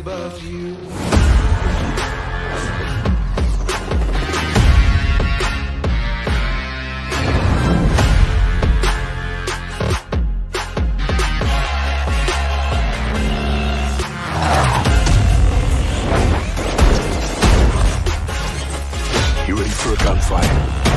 above you. You ready for a gunfight?